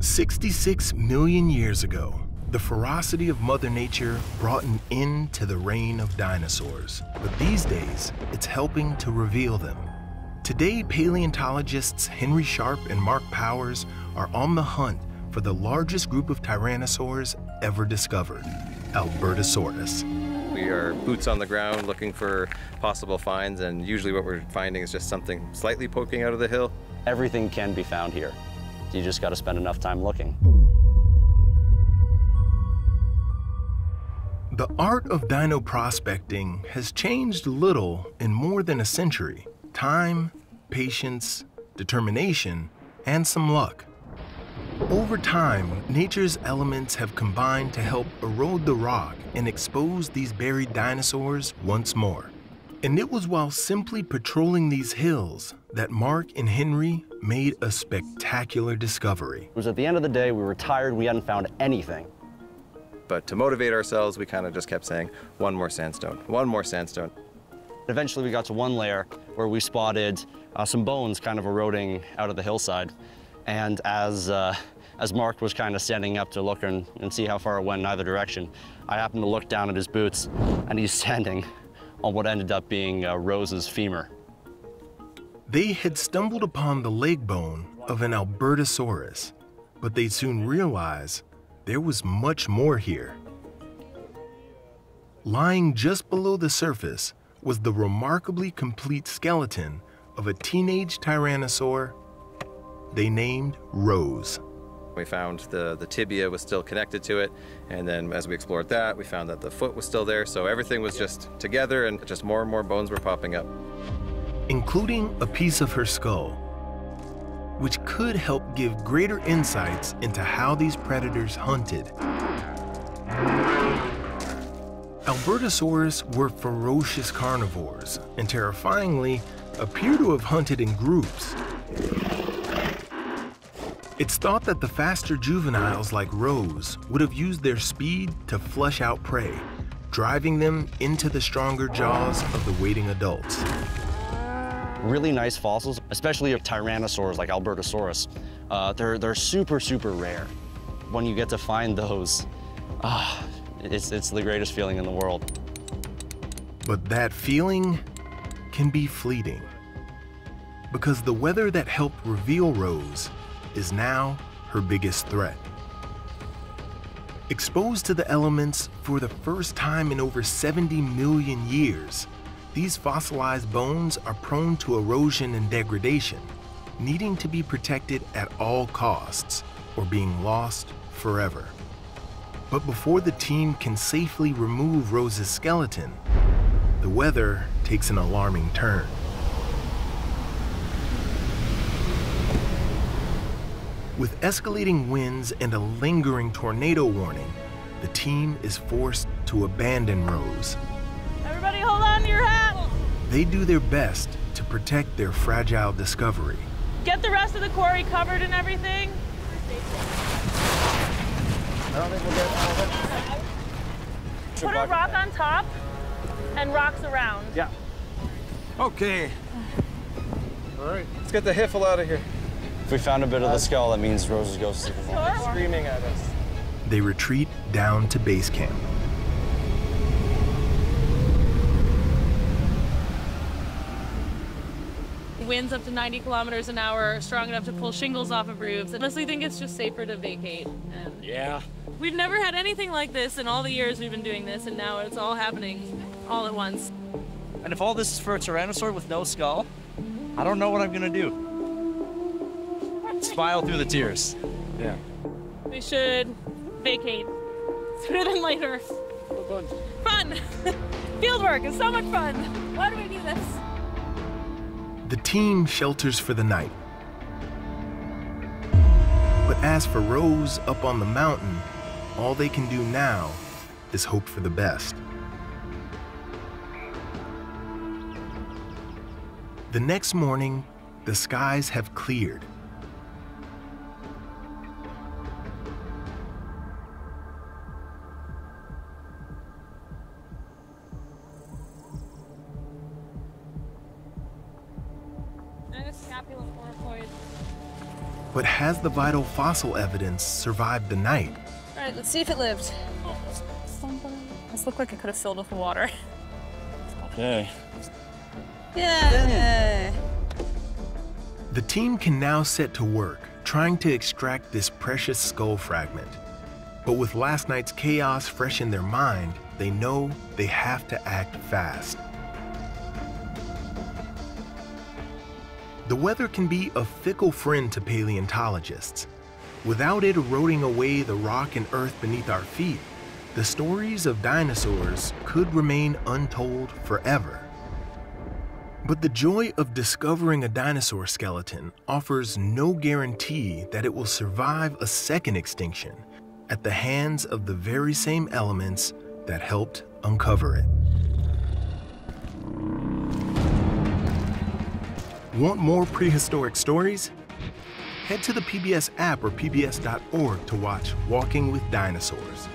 66 million years ago, the ferocity of Mother Nature brought an end to the reign of dinosaurs. But these days, it's helping to reveal them. Today, paleontologists Henry Sharp and Mark Powers are on the hunt for the largest group of tyrannosaurs ever discovered, Albertosaurus. We are boots on the ground looking for possible finds, and usually what we're finding is just something slightly poking out of the hill. Everything can be found here. You just got to spend enough time looking. The art of dino prospecting has changed little in more than a century. Time, patience, determination, and some luck. Over time, nature's elements have combined to help erode the rock and expose these buried dinosaurs once more. And it was while simply patrolling these hills that Mark and Henry made a spectacular discovery. It was at the end of the day, we were tired, we hadn't found anything. But to motivate ourselves, we kind of just kept saying, one more sandstone, one more sandstone. Eventually we got to one layer where we spotted uh, some bones kind of eroding out of the hillside. And as, uh, as Mark was kind of standing up to look and, and see how far it went in either direction, I happened to look down at his boots and he's standing on what ended up being uh, Rose's femur. They had stumbled upon the leg bone of an Albertosaurus, but they soon realized there was much more here. Lying just below the surface was the remarkably complete skeleton of a teenage tyrannosaur they named Rose. We found the, the tibia was still connected to it, and then as we explored that, we found that the foot was still there, so everything was just together and just more and more bones were popping up. Including a piece of her skull, which could help give greater insights into how these predators hunted. Albertosaurus were ferocious carnivores and terrifyingly appear to have hunted in groups. It's thought that the faster juveniles like Rose would have used their speed to flush out prey, driving them into the stronger jaws of the waiting adults. Really nice fossils, especially of tyrannosaurs like Albertosaurus. Uh, they're, they're super, super rare. When you get to find those, ah, it's, it's the greatest feeling in the world. But that feeling can be fleeting. Because the weather that helped reveal Rose is now her biggest threat. Exposed to the elements for the first time in over 70 million years, these fossilized bones are prone to erosion and degradation, needing to be protected at all costs or being lost forever. But before the team can safely remove Rose's skeleton, the weather takes an alarming turn. With escalating winds and a lingering tornado warning, the team is forced to abandon Rose. They do their best to protect their fragile discovery. Get the rest of the quarry covered and everything. I don't think we'll get all of it. Put a rock on top and rocks around. Yeah. Okay. All right. Let's get the hiffle out of here. If we found a bit of the skull, that means Rose's ghost is Sure. Screaming at us. They retreat down to base camp. Winds up to 90 kilometers an hour, strong enough to pull shingles off of roofs. I honestly think it's just safer to vacate. And Yeah. we've never had anything like this in all the years we've been doing this, and now it's all happening all at once. And if all this is for a tyrannosaur with no skull, I don't know what I'm gonna do. Smile through the tears. Yeah. We should vacate sooner than later. Fun! Fun. Fieldwork is so much fun. Why do we do this? Team shelters for the night. But as for Rose up on the mountain, all they can do now is hope for the best. The next morning, the skies have cleared. But has the vital fossil evidence survived the night? All right, let's see if it lived. This looked like it could have filled with water. Okay. Yeah. The team can now set to work trying to extract this precious skull fragment. But with last night's chaos fresh in their mind, they know they have to act fast. The weather can be a fickle friend to paleontologists. Without it eroding away the rock and earth beneath our feet, the stories of dinosaurs could remain untold forever. But the joy of discovering a dinosaur skeleton offers no guarantee that it will survive a second extinction at the hands of the very same elements that helped uncover it. Want more prehistoric stories? Head to the PBS app or pbs.org to watch Walking with Dinosaurs.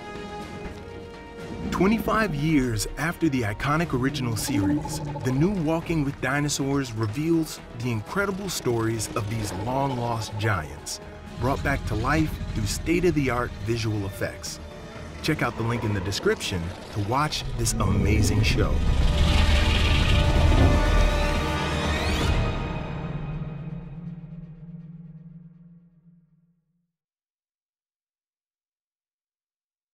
25 years after the iconic original series, the new Walking with Dinosaurs reveals the incredible stories of these long lost giants, brought back to life through state of the art visual effects. Check out the link in the description to watch this amazing show.